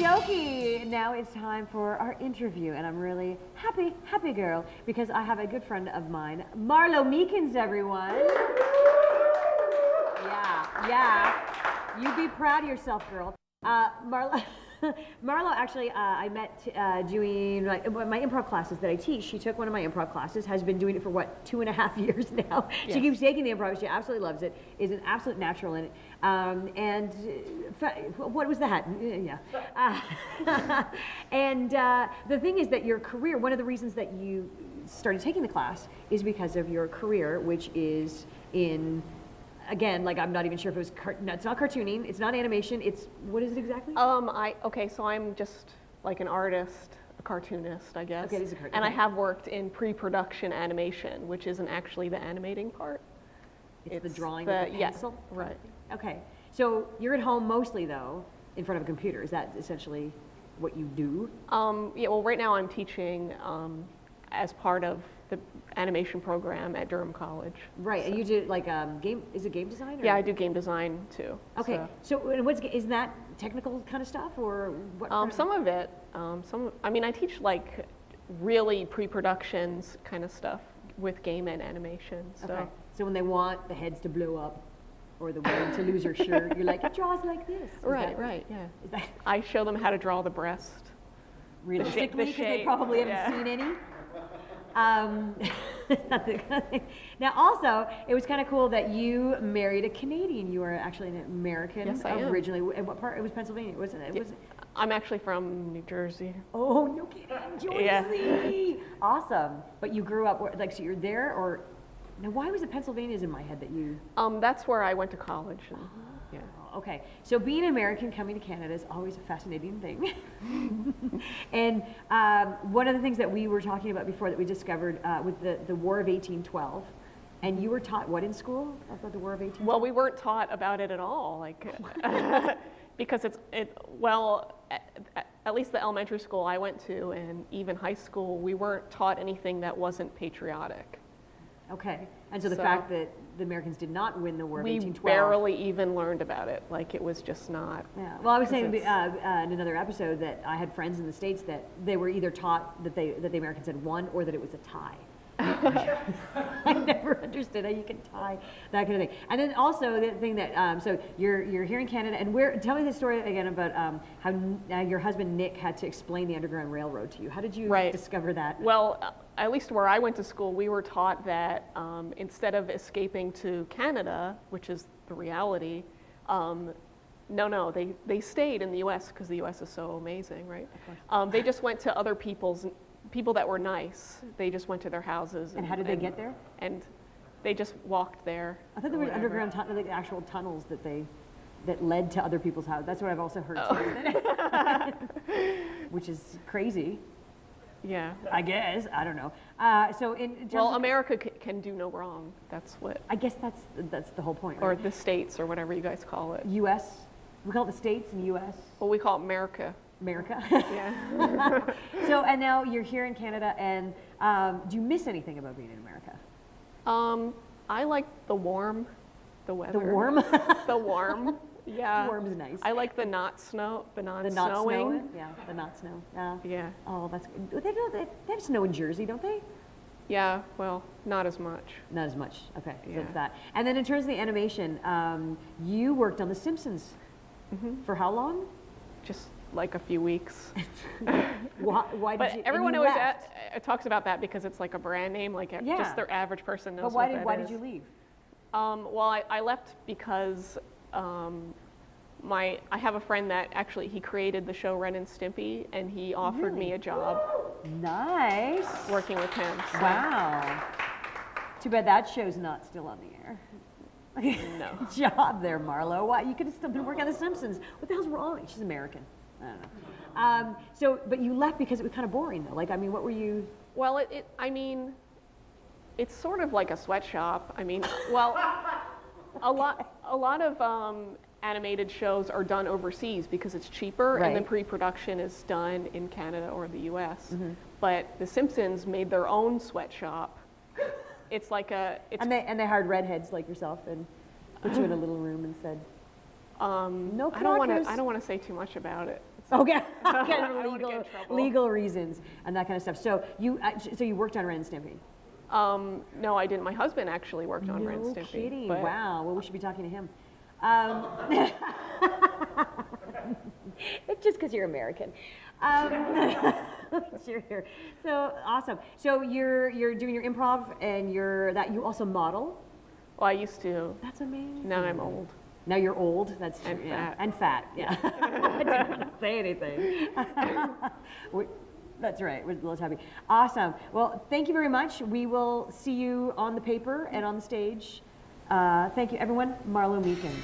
Now it's time for our interview, and I'm really happy, happy girl, because I have a good friend of mine, Marlo Meekins, everyone. Yeah, yeah. You be proud of yourself, girl. Uh, Marlo. Marlo, actually, uh, I met uh, doing like, my improv classes that I teach. She took one of my improv classes, has been doing it for what, two and a half years now. Yes. She keeps taking the improv. She absolutely loves it, is an absolute natural in it. Um, and uh, what was that? Yeah. Uh, and uh, the thing is that your career, one of the reasons that you started taking the class is because of your career, which is in. Again, like I'm not even sure if it was. Car- no, it's not cartooning. It's not animation. It's what is it exactly? Um, I okay, so I'm just like an artist, a cartoonist, I guess. Okay, it is a cart- And I have worked in pre-production animation, which isn't actually the animating part. It's, the drawing the- with the yeah, pencil. right. Okay, so you're at home mostly though, in front of a computer. Is that essentially what you do? Um, yeah, well, right now I'm teaching um, as part of the animation program at Durham College. Right, and you do like um, game. Is it game design? Or? Yeah, I do game design too. Okay, so- so, what's is that technical kind of stuff or what? Um, some of it, um, some, I mean, I teach like really pre-productions kind of stuff with game and animation. So Okay, so when they want the heads to blow up, or the woman to lose her shirt, you're like, it draws like this. Is right, right, yeah. Is that I show them how to draw the breast. realistically? the Because they probably haven't yeah. seen any. Um, not the kind of thing. now, also, it was kind of cool that you married a Canadian. You are actually an American Yes, I am. originally. And what part? It was Pennsylvania, wasn't it? it? Was, I'm actually from New Jersey. oh, no kidding, Jersey. Yeah. Awesome. But you grew up like so you're there, or now why was it Pennsylvania's in my head that you? Um, that's where I went to college. And, yeah. Oh, Okay, so being American coming to Canada is always a fascinating thing. and um, one of the things that we were talking about before that we discovered uh, with the, the War of 1812, and you were taught what in school about the War of 1812? Well, we weren't taught about it at all, like, because it's it. Well, at, at least the elementary school I went to, and even high school, we weren't taught anything that wasn't patriotic. Okay, and so the So- fact that the Americans did not win the War We 1812. barely even learned about it. Like it was just not. Yeah. Well, I was saying uh, uh, in another episode that I had friends in the states that they were either taught that they that the Americans had won or that it was a tie. Never understood how you can tie that kind of thing. And then also the thing that um, so you're you're here in Canada and where tell me the story again about um, how uh, your husband Nick had to explain the Underground Railroad to you. How did you Right. discover that? Well, uh, at least where I went to school, we were taught that um, instead of escaping to Canada, which is the reality, um, no, no, they, they stayed in the U.S. because the U.S. is so amazing, right? Um, they just went to other people's, people that were nice. They just went to their houses. And how did they get there? And they just walked there. I thought there were underground tun- like actual tunnels that they that led to other people's houses. That's what I've also heard Oh. too. Which is crazy. Yeah. I guess I don't know. Uh, so in, Well, America c- can do no wrong. That's what, I guess that's that's the whole point. or Right? the states, or whatever you guys call it. U.S. We call it the states and U.S. Well, we call it America. America. Yeah. so and now you're here in Canada, and um, do you miss anything about being in America? Um, I like the warm, the weather. The warm. The warm. Yeah. Warm is nice. I like the not snow, the non the not snowing. snowing. Yeah, the not snow. Yeah. Yeah. Oh, that's good. They, they, they have snow in Jersey, don't they? Yeah. Well, not as much. Not as much. Okay, Yeah. it's that. And then in terms of the animation, um, you worked on The Simpsons Mm-hmm. for how long? Just like a few weeks. Why, why did But you? everyone always uh, talks about that because it's like a brand name. Like Yeah. just their average person knows But why did why is. did you leave? Um, well, I, I left because um, my I have a friend that actually he created the show Ren and Stimpy, and he offered me a job Nice. working with him. so- Wow. Too bad that show's not still on the air. No. Job there, Marlo. Why you could have still been working on The Simpsons? What the hell's wrong? With you? She's American. I don't know. Um, so, but you left because it was kind of boring, though. Like, I mean, what were you? Well, it, it, I mean, it's sort of like a sweatshop. I mean, well, a lot, a lot of um, animated shows are done overseas because it's cheaper, and the pre-production is done in Canada or the U.S. Mm-hmm. But The Simpsons made their own sweatshop. It's like a, it's And they and they hired redheads like yourself and put you in a little room and said, um, No I don't want to, I don't want to say too much about it. Okay, don't kind wanna of get legal, legal reasons and that kind of stuff. So you, uh, so you worked on Ren Stimpy? Um, no, I didn't. My husband actually worked on Ren No Stimpy. kidding, wow, well, we should be talking to him. Um, It's just because you're American. Um, Sure, here. So, awesome. So you're, you're doing your improv and you're, that, you also model? Well, I used to. That's amazing. Now I'm old. Now you're old, that's true, And yeah. fat. And fat, yeah. I didn't want to say anything. We- That's right, we're a little chubby. Awesome. Well, thank you very much. We will see you on the paper and on the stage. Uh, Thank you, everyone. Marlo Meakin.